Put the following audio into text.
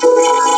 Thank